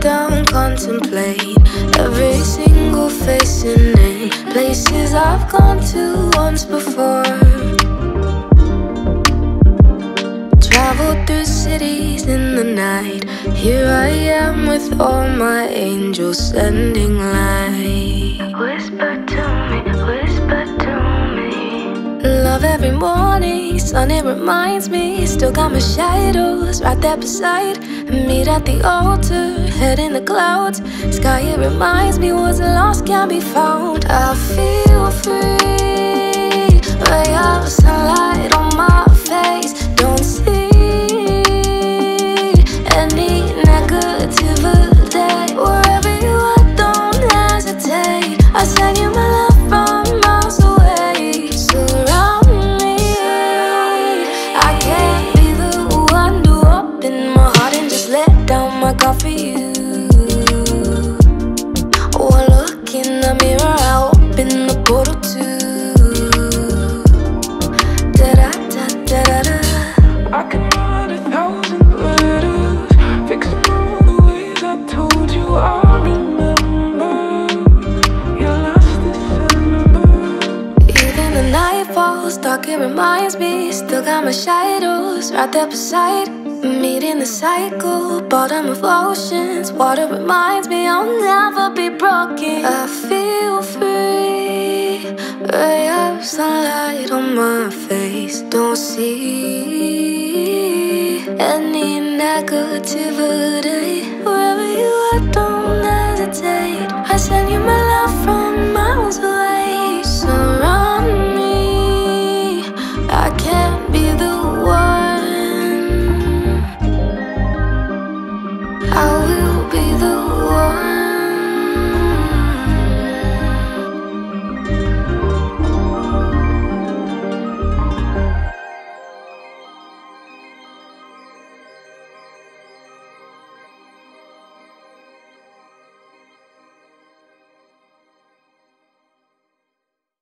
down, contemplate every single face and name. Places I've gone to once before. Traveled through cities in the night. Here I am with all my angels sending light. Whisper to me, whisper to me. Love every morning, sun it reminds me. Still got my shadows right there beside. Meet at the altar, head in the clouds. Sky it reminds me what's lost can be found. I feel free, ray of sunlight on my face. Don't see any negativity. Wherever you are, don't hesitate. I send you my love from miles away. Surround me. I can't be the one to open my heart and just let down my guard for you. Falls dark, it reminds me. Still got my shadows right there beside. Meeting the cycle, bottom of oceans. Water reminds me I'll never be broken. I feel free, ray of sunlight on my face. Don't see any negativity.